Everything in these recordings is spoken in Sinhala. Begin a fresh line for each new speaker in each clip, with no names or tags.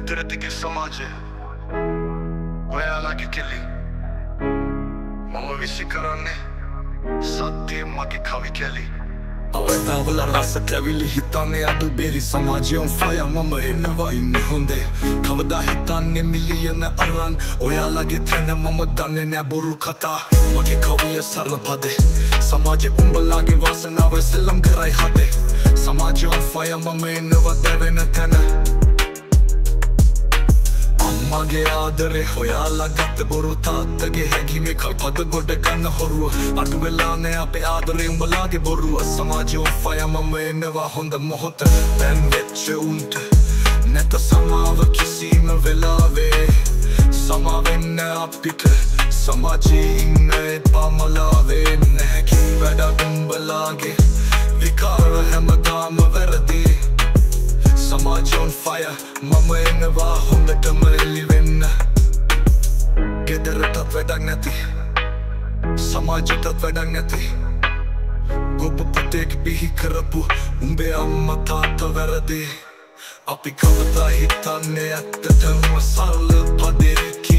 විතර තිගේ සමාජය ඔයාලාගේ කෙලි මම විසි කරන්නේ සත්‍යය මගේ කවි කැලි අවතාවල රස කැවිලි හිතන්නේ අඩු බෙරි සමාජයොන් ෆය මම එන්නවා ඉන්න හොඳේ කවදා හිතන්නේ මිලියන අරන් ඔයාලගේ තැන මම දන්නේ නෑ බොරු කතා මගේ කවිය සරල පදේ සමාජය උඹලාගේ වාසනාව සෙල්ලම් කරයි හදේ සමාජයොන් ෆය මම එන්නවා දැවෙන තැන අම්මගේ ආදරේ හොයාලා ගත්ත බොරු තාත්තගේ හැකිමේ කල්පද ගොඩ ගන්න හොරුව. අඩු වෙලානෑ අපේ ආදරේ උඹලාගේ බොරුව. සමාජයෝ ෆය මම එනවා හොඳ මොහොත. දැන් වෙච්ච උන්ට නැත සමාව කිසිම වෙලාවේ. සමාවෙන්න අපිට සමාජයේ ඉන්න එපාමලාවේ නැහැකි වැඩක් උඹලාගේ? විකාර හැමදාම වැරදිී. සමාජ on fire මම එනවා හොඳටම සමාජයටත් වැඩක් නැති. ගොප පුතෙක් බිහි කරපු උඹේ අම්ම තාත්ත වැරදි. අපි කවතා හිතන්නේ ඇත්තටම සරල පදේ.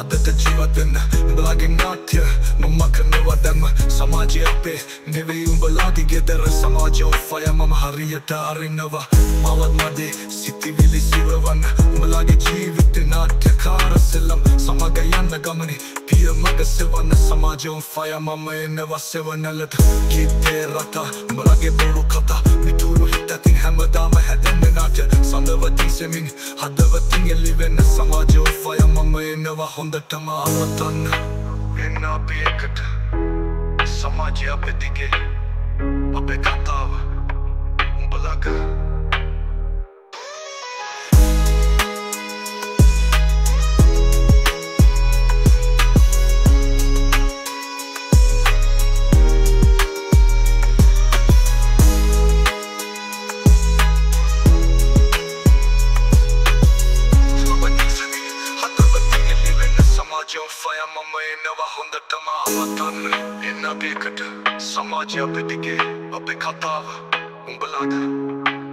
අදට ජීවතන්න උඹලාගේ නාට්‍ය මම කරනවා දැම්ම සමාජය අපේ නෙවෙයි උඹලාගේ ගෙදර. සමාජය ෆය මම හරියට අරින්නවා මවත් මදේ සිතිවිලි සිරවන්න. උඹලාගේ ජීවිත නාට්‍යකාර සෙල්ලම් සමග යන්න ගමනේ පිය මග සෙවන්න. සමාජය ෆය මම එනවා සෙවනලට ගීතේ රතා උඹලාගේ බොරු කතා. මිතුරු හිතතින් හැමදාම හැදෙන්න නාට්‍ය සඳවතින් සෙමින් හදවතින් එලිවෙන්න සමාජය ෆය මම එනවා හොඳටම අමතන්න. එන්න අපි එකට. සමාජය අප දිගේ. අපේ කතාව ෆය මම එනවා හොඳටම අවතන්න එන්න අපේකට සමාජය අප දිගේ අපේ කතාව උඹලාට.